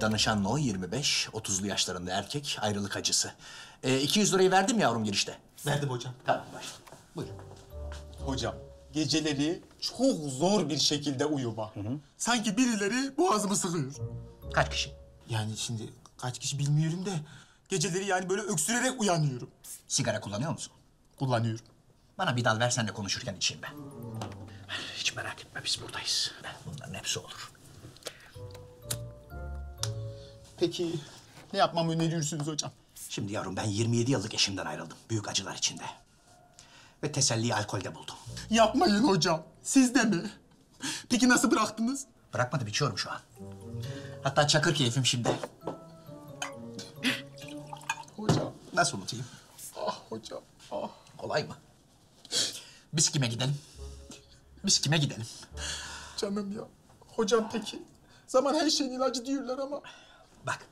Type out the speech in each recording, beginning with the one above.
Danışan No 25, 30'lu yaşlarında erkek, ayrılık acısı. Ee, 200 lirayı verdim yavrum girişte. Verdim hocam. Tamam başla. Buyurun. Hocam, geceleri çok zor bir şekilde uyuma. Sanki birileri boğazımı sıkıyor. Kaç kişi? Yani şimdi kaç kişi bilmiyorum da geceleri yani böyle öksürerek uyanıyorum. Sigara kullanıyor musun? Kullanıyorum. Bana bir dal versen de konuşurken içeyim ben. Hiç merak etme biz buradayız. Bunların hepsi olur. Peki ne yapmamı öneriyorsunuz hocam? Şimdi yavrum ben 27 yıllık eşimden ayrıldım. Büyük acılar içinde. Ve teselliyi alkolde buldum. Yapmayın hocam. Siz de mi? Peki nasıl bıraktınız? Bırakmadım içiyorum şu an. Hatta çakır keyfim şimdi. Hocam. Nasıl unutayım? Ah hocam. Ah. Kolay mı? Biz kime gidelim? Biz kime gidelim? Canım ya. Hocam peki. Zaman her şeyin ilacı diyorlar ama. Bak.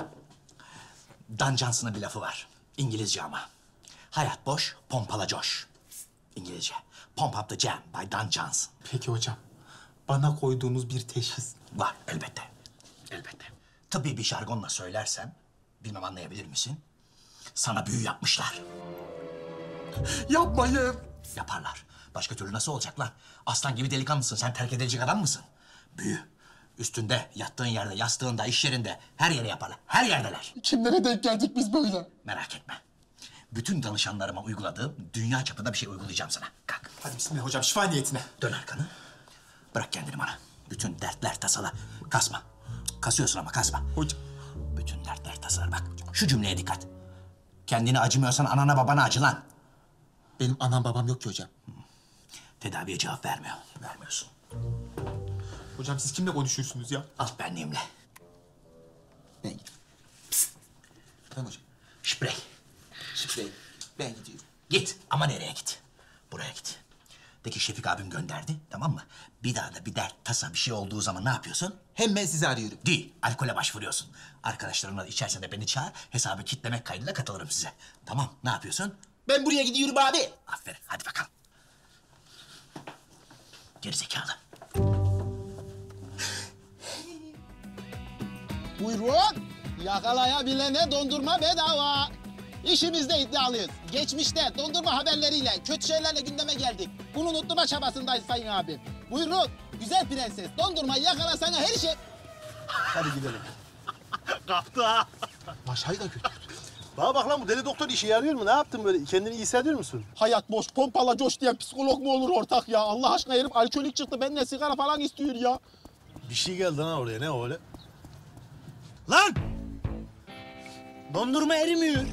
Dan Johnson'ın bir lafı var. İngilizce ama. Hayat boş, pompala coş. İngilizce. Pump up the jam by Dan Johnson. Peki hocam. Bana koyduğunuz bir teşhis. Var elbette. Elbette. Tıbbi bir jargonla söylersem, bilmem anlayabilir misin? Sana büyü yapmışlar. Yapmayın. Yaparlar. Başka türlü nasıl olacak lan? Aslan gibi delikanlısın. Sen terk edilecek adam mısın? Büyü. Üstünde, yattığın yerde, yastığında, iş yerinde her yere yaparlar. Her yerdeler. Kimlere denk geldik biz böyle? Merak etme. Bütün danışanlarıma uyguladığım dünya çapında bir şey uygulayacağım sana. Kalk. Hadi bismillah hocam şifa niyetine. Dön arkanı. Bırak kendini bana. Bütün dertler tasala. Kasma. Kasıyorsun ama kasma. Hocam. Bütün dertler tasalar. Bak şu cümleye dikkat. Kendini acımıyorsan anana babana acı lan. Benim anam babam yok ki hocam. Tedaviye cevap vermiyor. Vermiyorsun. Hocam siz kimle konuşuyorsunuz ya? Alt benliğimle. Ben gidiyorum. Tamam hocam. Sprey. Sprey. Ben gidiyorum. Git ama nereye git? Buraya git. De ki Şefik abim gönderdi tamam mı? Bir daha da bir dert tasa bir şey olduğu zaman ne yapıyorsun? Hemen sizi arıyorum. Değil, alkole başvuruyorsun. Arkadaşlarınla içersen de beni çağır, hesabı kitlemek kaydıyla katılırım size. Tamam, ne yapıyorsun? Ben buraya gidiyorum abi. Aferin, hadi bakalım. Gerizekalı. Buyurun. Yakalayabilene dondurma bedava. İşimizde iddialıyız. Geçmişte dondurma haberleriyle, kötü şeylerle gündeme geldik. Bunu unutturma çabasındayız sayın abim. Buyurun. Güzel prenses. Dondurmayı yakalasana her şey... Hadi gidelim. Kaptı ha. Maşayı da götür. Bana bak lan bu deli doktor işe yarıyor mu? Ne yaptın böyle? Kendini iyi hissediyor musun? Hayat boş, pompala coş diyen psikolog mu olur ortak ya? Allah aşkına herif alkolik çıktı. Benimle sigara falan istiyor ya. Bir şey geldi lan oraya. Ne öyle? Lan! Dondurma erimiyor.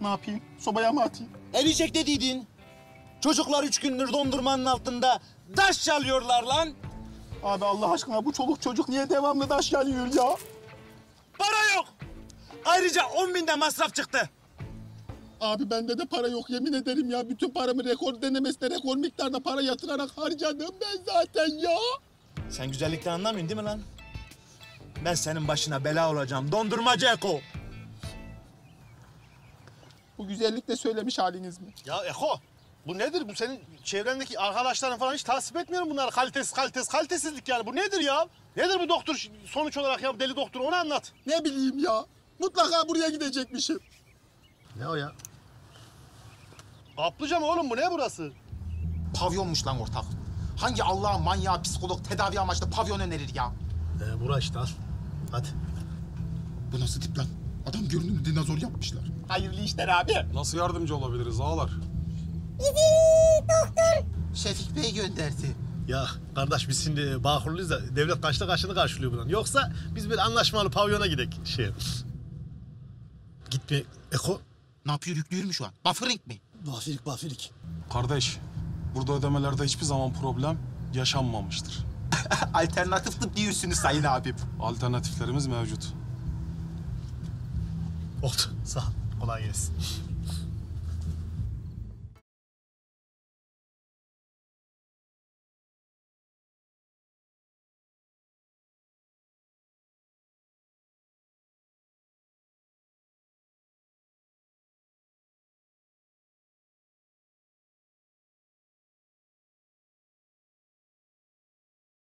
Ne yapayım? Sobaya mı atayım? Eriyecek dediydin. Çocuklar üç gündür dondurmanın altında taş çalıyorlar lan. Abi Allah aşkına bu çoluk çocuk niye devamlı taş geliyor ya? Para yok. Ayrıca on binde masraf çıktı. Abi bende de para yok yemin ederim ya. Bütün paramı rekor denemesine rekor miktarda para yatırarak harcadım ben zaten ya. Sen güzellikten anlamıyorsun değil mi lan? Ben senin başına bela olacağım. Dondurmacı Eko. Bu güzellikle söylemiş haliniz mi? Ya Eko, bu nedir? Bu senin çevrendeki arkadaşların falan hiç tasvip etmiyorum bunlar. Kalitesiz, kalitesiz, kalitesizlik yani. Bu nedir ya? Nedir bu doktor sonuç olarak ya? Bu Deli doktor onu anlat. Ne bileyim ya. Mutlaka buraya gidecekmişim. Ne o ya? Kaplıca mı oğlum bu? Ne burası? Pavyonmuş lan ortak. Hangi Allah'ın manyağı psikolog tedavi amaçlı pavyon önerir ya? Ee, bura işte. Hadi. Bu nasıl tip lan? Adam görünümlü dinozor yapmışlar. Hayırlı işler abi. Nasıl yardımcı olabiliriz ağalar? Şefik Bey gönderdi. Ya kardeş biz şimdi Bağkurluyuz da devlet kaçta kaçını karşılıyor bundan. Yoksa biz bir anlaşmalı pavyona gidek şey. Gitme Eko. Ne yapıyor yüklüyor mu şu an? Buffering mi? Bafirik bafirik. Kardeş, burada ödemelerde hiçbir zaman problem yaşanmamıştır. Alternatif tıp diyorsunuz sayın abim. Alternatiflerimiz mevcut. Oldu. Sağ ol. Kolay gelsin.